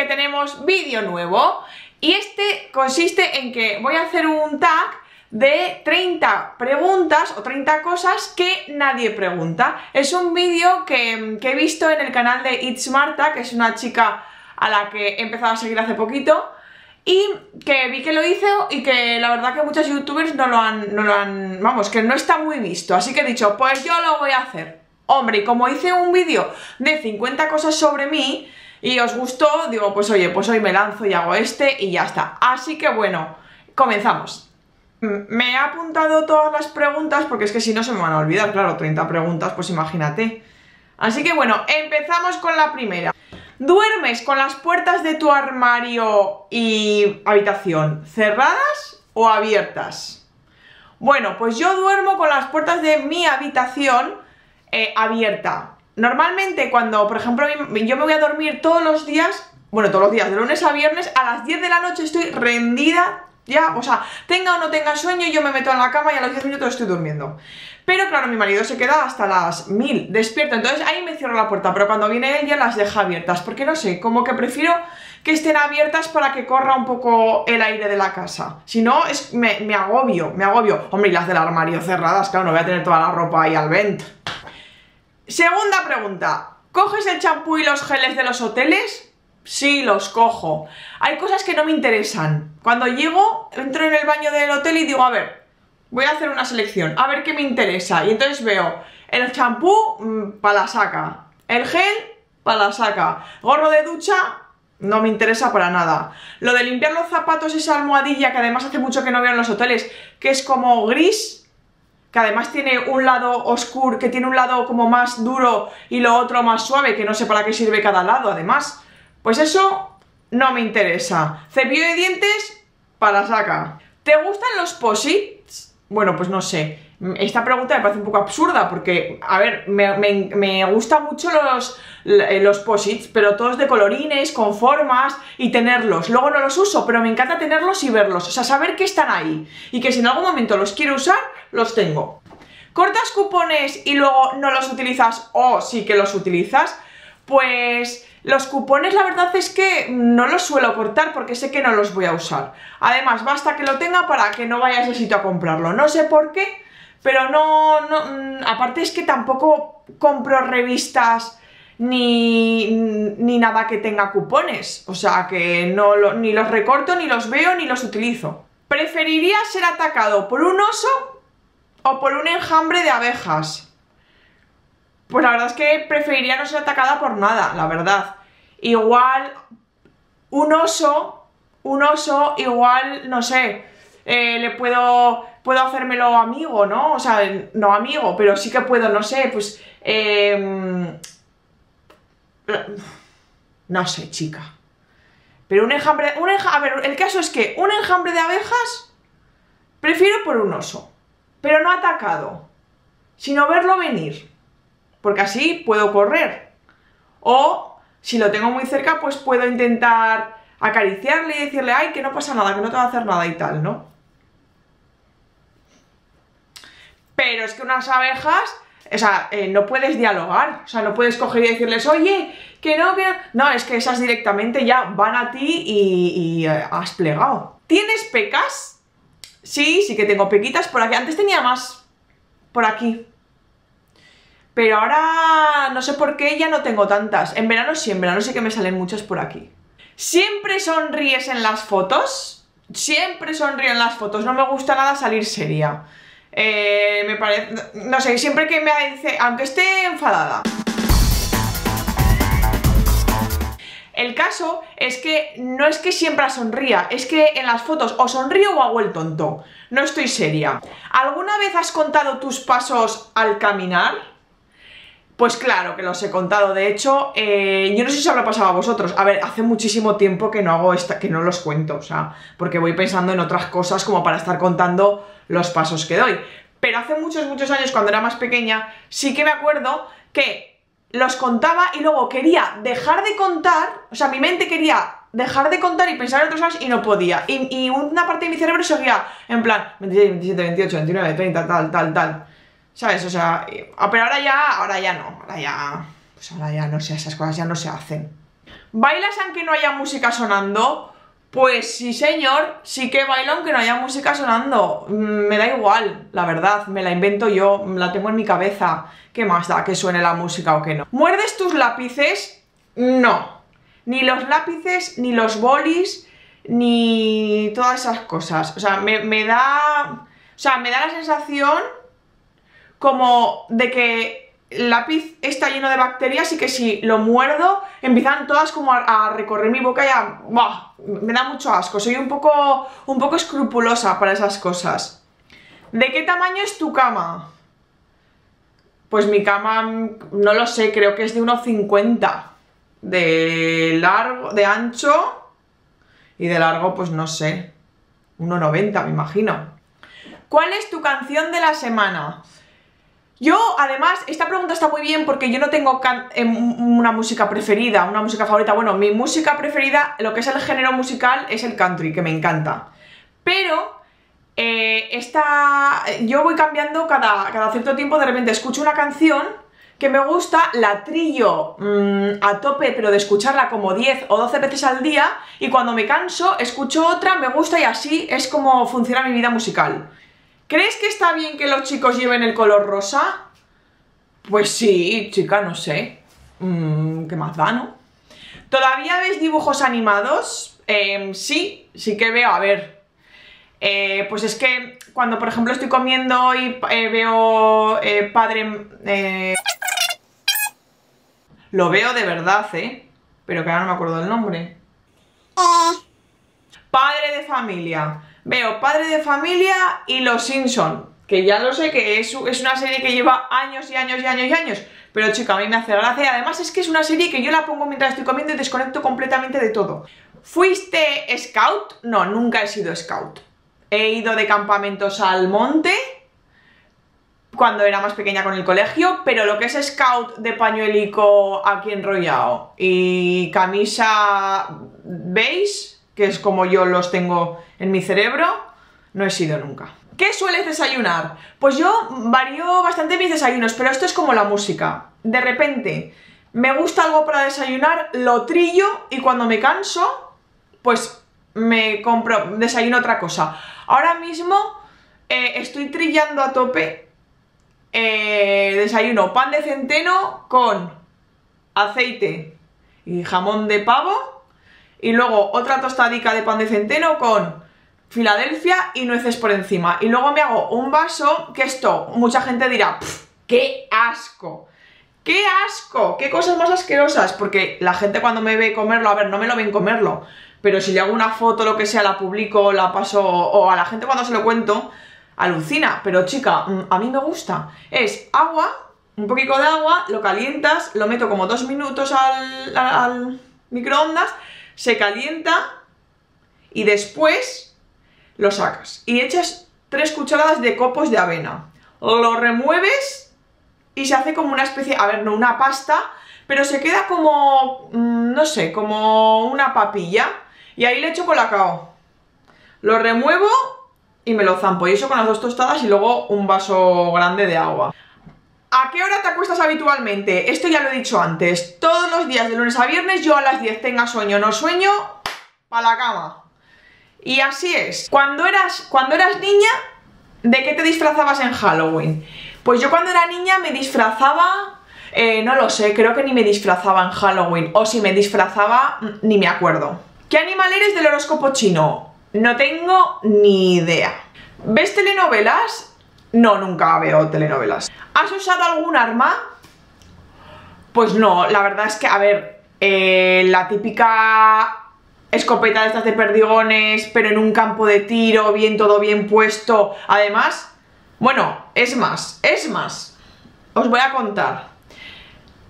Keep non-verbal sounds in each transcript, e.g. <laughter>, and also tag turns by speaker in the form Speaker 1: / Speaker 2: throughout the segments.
Speaker 1: que tenemos vídeo nuevo y este consiste en que voy a hacer un tag de 30 preguntas o 30 cosas que nadie pregunta. Es un vídeo que, he visto en el canal de It's Marta, que es una chica a la que he empezado a seguir hace poquito y que vi que lo hizo y que la verdad que muchos youtubers no lo han, no lo han, vamos, que no está muy visto, así que he dicho, pues yo lo voy a hacer. Hombre, y como hice un vídeo de 50 cosas sobre mí y os gustó, digo, pues oye, pues hoy me lanzo y hago este y ya está. Así que bueno, comenzamos. Me he apuntado todas las preguntas porque es que si no se me van a olvidar, claro, 30 preguntas, pues imagínate. Así que bueno, empezamos con la primera. ¿Duermes con las puertas de tu armario y habitación cerradas o abiertas? Bueno, pues yo duermo con las puertas de mi habitación eh, abierta. Normalmente cuando, por ejemplo, yo me voy a dormir todos los días, bueno, todos los días, de lunes a viernes, a las 10 de la noche estoy rendida ya, o sea, tenga o no tenga sueño, yo me meto en la cama y a los 10 minutos estoy durmiendo. Pero claro, mi marido se queda hasta las 1000 despierto, entonces ahí me cierro la puerta, pero cuando viene él ya las deja abiertas, porque no sé, como que prefiero que estén abiertas para que corra un poco el aire de la casa. Si no, es, me, agobio, me agobio. Hombre, y las del armario cerradas, claro, no voy a tener toda la ropa ahí al vent. Segunda pregunta, ¿coges el champú y los geles de los hoteles? Sí, los cojo. Hay cosas que no me interesan. Cuando llego, entro en el baño del hotel y digo, a ver, voy a hacer una selección, a ver qué me interesa. Y entonces veo el champú mm, para la saca, el gel para la saca, gorro de ducha no me interesa para nada. Lo de limpiar los zapatos, esa almohadilla que además hace mucho que no veo en los hoteles, que es como gris, que además tiene un lado oscuro, que tiene un lado como más duro y lo otro más suave, que no sé para qué sirve cada lado además. Pues eso no me interesa. Cepillo de dientes para saca. ¿Te gustan los posits? Bueno, pues no sé. Esta pregunta me parece un poco absurda porque, a ver, me, gustan mucho los, los posits, pero todos de colorines, con formas y tenerlos. Luego no los uso, pero me encanta tenerlos y verlos. O sea, saber que están ahí y que si en algún momento los quiero usar, los tengo. ¿Cortas cupones y luego no los utilizas o sí que los utilizas? Pues los cupones la verdad es que no los suelo cortar porque sé que no los voy a usar. Además, basta que lo tenga para que no vaya a sitio a comprarlo. No sé por qué, pero no, no mm, aparte es que tampoco compro revistas ni, ni nada que tenga cupones. O sea que no ni los recorto, ni los veo, ni los utilizo. ¿Preferiría ser atacado por un oso o por un enjambre de abejas? Pues la verdad es que preferiría no ser atacada por nada, la verdad. Igual un oso, un oso, igual, no sé, eh, le puedo, puedo hacérmelo amigo, ¿no? O sea, no amigo, pero sí que puedo, no sé, pues... Em, no sé, chica. Pero un enjambre... Un a ver, el caso es que un enjambre de abejas prefiero por un oso. Pero no atacado, sino verlo venir porque así puedo correr. O si lo tengo muy cerca, pues puedo intentar acariciarle y decirle, ay, que no pasa nada, que no te va a hacer nada y tal, ¿no? Pero es que unas abejas, o sea, eh, no puedes dialogar, o sea, no puedes coger y decirles, oye, que no, que no. es que esas directamente ya van a ti y, eh, has plegado. ¿Tienes pecas? Sí, sí que tengo pequitas por aquí. Antes tenía más por aquí. Pero ahora no sé por qué ya no tengo tantas. En verano sí, en verano sí que me salen muchas por aquí. ¿Siempre sonríes en las fotos? Siempre sonrío en las fotos, no me gusta nada salir seria. Eh, me parece... no sé, siempre que me dice, aunque esté enfadada. El caso es que no es que siempre sonría, es que en las fotos o sonrío o hago el tonto. No estoy seria. ¿Alguna vez has contado tus pasos al caminar? Pues claro que los he contado, de hecho, eh, yo no sé si os habrá pasado a vosotros, a ver, hace muchísimo tiempo que no hago esta, que no los cuento, o sea, porque voy pensando en otras cosas como para estar contando los pasos que doy. Pero hace muchos, muchos años, cuando era más pequeña, sí que me acuerdo que los contaba y luego quería dejar de contar, o sea, mi mente quería dejar de contar y pensar en otras cosas y no podía. Y, y una parte de mi cerebro seguía en plan 26, 27, 28, 29, 30, tal, tal, tal. ¿Sabes? O sea, pero ahora ya, ahora ya no, ahora ya, pues ahora ya no sé, esas cosas ya no se hacen. ¿Bailas aunque no haya música sonando? Pues sí señor, sí que bailo aunque no haya música sonando. Mm, me da igual, la verdad, me la invento yo, la tengo en mi cabeza. ¿Qué más da que suene la música o que no? ¿Muerdes tus lápices? No. Ni los lápices, ni los bolis, ni todas esas cosas. O sea, me, me da... O sea, me da la sensación como de que lápiz está lleno de bacterias y que si lo muerdo empiezan todas como a, recorrer mi boca y a... me da mucho asco, soy un poco, un poco escrupulosa para esas cosas. ¿De qué tamaño es tu cama? Pues mi cama, no lo sé, creo que es de unos 50 de largo, de ancho y de largo, pues no sé, 1,90 me imagino. ¿Cuál es tu canción de la semana? Yo, además, esta pregunta está muy bien porque yo no tengo em, una música preferida, una música favorita. Bueno, mi música preferida, lo que es el género musical, es el country, que me encanta. Pero, eh, esta, yo voy cambiando cada, cada cierto tiempo, de repente escucho una canción que me gusta, la trillo mm, a tope, pero de escucharla como 10 o 12 veces al día, y cuando me canso, escucho otra, me gusta y así es como funciona mi vida musical. ¿Crees que está bien que los chicos lleven el color rosa? Pues sí, chica, no sé. Mm, ¿Qué más da, no? ¿Todavía ves dibujos animados? Em, sí, sí que veo, a ver. Eh, pues es que cuando, por ejemplo, estoy comiendo y eh, veo eh, padre... Lo veo de verdad, ¿eh? Pero que ahora no me acuerdo del nombre. Padre de familia. Veo Padre de familia y Los Simpson. Que ya lo sé que es, una serie que lleva años y años y años y años. Pero chica, a mí me hace gracia. Además es que es una serie que yo la pongo mientras estoy comiendo y desconecto completamente de todo. ¿Fuiste scout? No, nunca he sido scout. He ido de campamentos al monte cuando era más pequeña con el colegio, pero lo que es scout de pañuelico aquí enrollado y camisa beige, que es como yo los tengo en mi cerebro, no he sido nunca. ¿Qué sueles desayunar? Pues yo varío bastante mis desayunos, pero esto es como la música. De repente me gusta algo para desayunar, lo trillo y cuando me canso, pues me compro, desayuno otra cosa. Ahora mismo eh, estoy trillando a tope eh, desayuno pan de centeno con aceite y jamón de pavo y luego otra tostadica de pan de centeno con Filadelfia y nueces por encima. Y luego me hago un vaso, que esto, mucha gente dirá, ¡qué asco! ¡Qué asco! ¡Qué cosas más asquerosas! Porque la gente cuando me ve comerlo, a ver, no me lo ven comerlo, pero si le hago una foto, lo que sea, la publico, la paso, o a la gente cuando se lo cuento, alucina, pero chica, mm, a mí me gusta. Es agua, un poquito de agua, lo calientas, lo meto como dos minutos al, microondas, se calienta y después lo sacas. Y echas tres cucharadas de copos de avena. Lo remueves y se hace como una especie, a ver, no una pasta, pero se queda como, mm, no sé, como una papilla. Y ahí le echo colacao. Lo remuevo y me lo zampo. Y eso con las dos tostadas y luego un vaso grande de agua. ¿A qué hora te acuestas habitualmente? Esto ya lo he dicho antes. Todos los días de lunes a viernes yo a las 10 tenga sueño no sueño, para la cama. Y así es. Cuando eras, cuando eras niña, ¿de qué te disfrazabas en Halloween? Pues yo cuando era niña me disfrazaba... Eh, no lo sé, creo que ni me disfrazaba en Halloween. O si me disfrazaba, ni me acuerdo. ¿Qué animal eres del horóscopo chino? No tengo ni idea. ¿Ves telenovelas? No, nunca veo telenovelas. ¿Has usado algún arma? Pues no, la verdad es que, a ver, eh, la típica escopeta de estas de perdigones, pero en un campo de tiro, bien todo bien puesto. Además, bueno, es más, es más. Os voy a contar.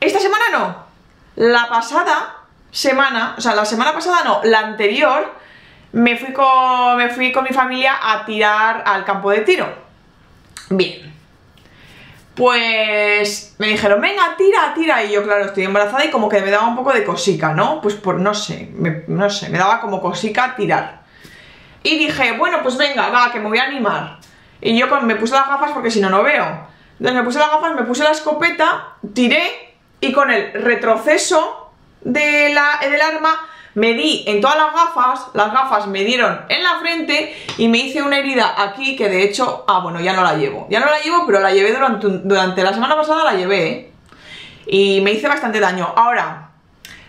Speaker 1: Esta semana no. La pasada semana, o sea, la semana pasada no, la anterior, me fui, con, me fui con mi familia a tirar al campo de tiro. Bien. Pues me dijeron, venga, tira, tira. Y yo, claro, estoy embarazada y como que me daba un poco de cosica, ¿no? Pues por, no sé, no sé, me daba como cosica tirar. Y dije, bueno, pues venga, va, que me voy a animar. Y yo me puse las gafas porque si no, no veo. Entonces me puse las gafas, me puse la escopeta, tiré y con el retroceso de la, del arma me di en todas las gafas, las gafas me dieron en la frente y me hice una herida aquí que de hecho, ah bueno, ya no la llevo, ya no la llevo, pero la llevé durante, durante la semana pasada, la llevé, ¿eh? y me hice bastante daño. Ahora,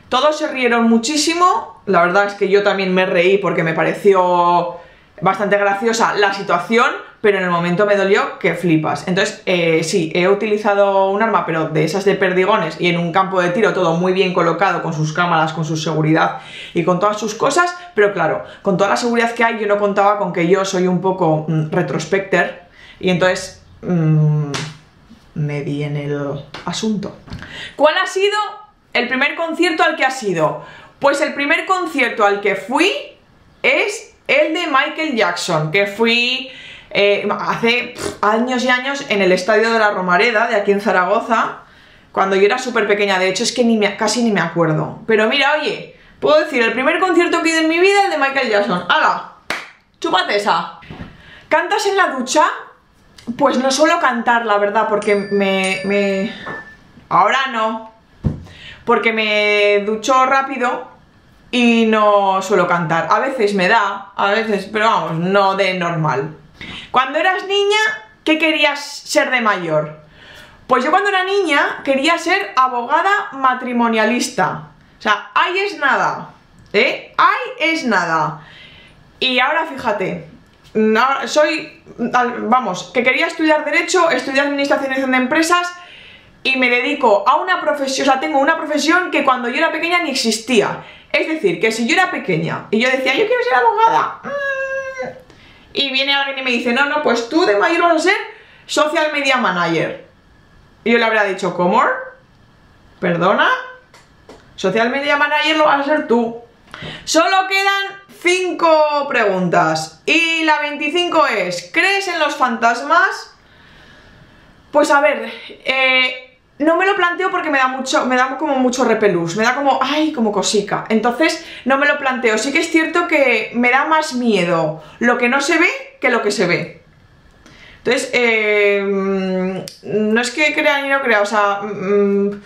Speaker 1: todos se rieron muchísimo, la verdad es que yo también me reí porque me pareció bastante graciosa la situación, pero en el momento me dolió que flipas. Entonces, eh, sí, he utilizado un arma, pero de esas de perdigones y en un campo de tiro todo muy bien colocado, con sus cámaras, con su seguridad y con todas sus cosas, pero claro, con toda la seguridad que hay, yo no contaba con que yo soy un poco mm, retrospecter y entonces mm, me di en el asunto. ¿Cuál ha sido el primer concierto al que ha sido? Pues el primer concierto al que fui es el de Michael Jackson, que fui eh, hace años y años en el estadio de la Romareda, de aquí en Zaragoza, cuando yo era súper pequeña, de hecho es que ni casi ni me acuerdo. Pero mira, oye, puedo decir, el primer concierto que he en mi vida, el de Michael Jackson. ¡Hala! ¡Chúpate esa! ¿Cantas en la ducha? Pues no suelo cantar, la verdad, porque me... me... Ahora no. Porque me ducho rápido y no suelo cantar. A veces me da, a veces, pero vamos, no de normal. Cuando eras niña, ¿qué querías ser de mayor? Pues yo cuando era niña quería ser abogada matrimonialista. O sea, ahí es nada, ¿eh? Ahí es nada. Y ahora fíjate, soy, vamos, que quería estudiar Derecho, estudiar Administración de Empresas y me dedico a una profesión, o sea, tengo una profesión que cuando yo era pequeña ni existía. Es decir, que si yo era pequeña y yo decía, yo quiero ser abogada, mm", y viene alguien y me dice, no, no, pues tú de mayor vas a ser social media manager. Y yo le habría dicho, ¿cómo? ¿Perdona? Social media manager lo vas a ser tú. Solo quedan 5 preguntas. Y la 25 es, ¿crees en los fantasmas? Pues a ver, eh, no me lo planteo porque me da mucho, me da como mucho repelús, me da como, ay, como cosica. Entonces no me lo planteo. Sí que es cierto que me da más miedo lo que no se ve que lo que se ve. Entonces, eh, no es que crea ni no crea, o sea, mm,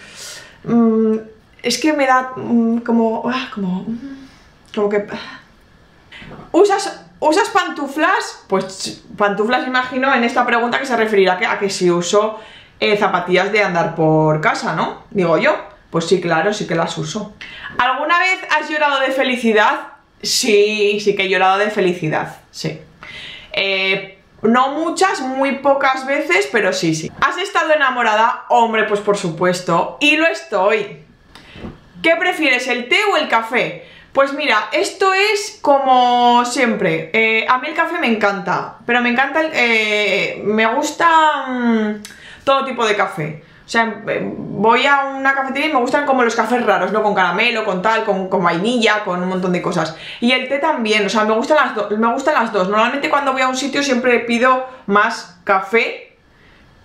Speaker 1: mm, es que me da mm, como, ah, como, como que... ¿Usas, ¿Usas pantuflas? Pues pantuflas imagino en esta pregunta que se referirá a que, a que si uso eh, zapatillas de andar por casa, ¿no? Digo yo. Pues sí, claro, sí que las uso. ¿Alguna vez has llorado de felicidad? Sí, sí que he llorado de felicidad, sí. Eh, no muchas, muy pocas veces, pero sí, sí. ¿Has estado enamorada? Hombre, pues por supuesto. Y lo estoy. ¿Qué prefieres, el té o el café? Pues mira, esto es como siempre. Eh, a mí el café me encanta, pero me encanta el... me gusta... Mm, todo tipo de café. O sea, voy a una cafetería y me gustan como los cafés raros, ¿no? Con caramelo, con tal, con, vainilla, con un montón de cosas. Y el té también, o sea, me gustan las me gustan las dos. Normalmente cuando voy a un sitio siempre pido más café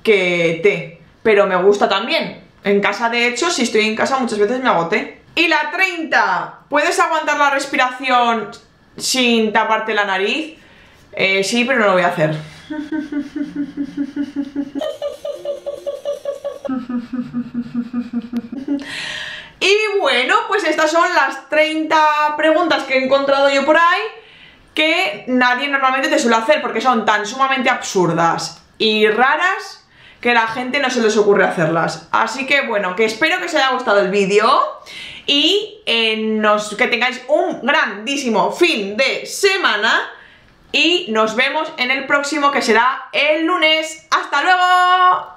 Speaker 1: que té. Pero me gusta también. En casa, de hecho, si estoy en casa muchas veces me hago té. Y la 30. ¿Puedes aguantar la respiración sin taparte la nariz? Eh, sí, pero no lo voy a hacer. <laughs> <laughs> Y bueno, pues estas son las 30 preguntas que he encontrado yo por ahí que nadie normalmente te suele hacer porque son tan sumamente absurdas y raras que la gente no se les ocurre hacerlas. Así que bueno, que espero que os haya gustado el vídeo y eh, que tengáis un grandísimo fin de semana y nos vemos en el próximo que será el lunes. ¡Hasta luego!